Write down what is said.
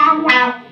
now.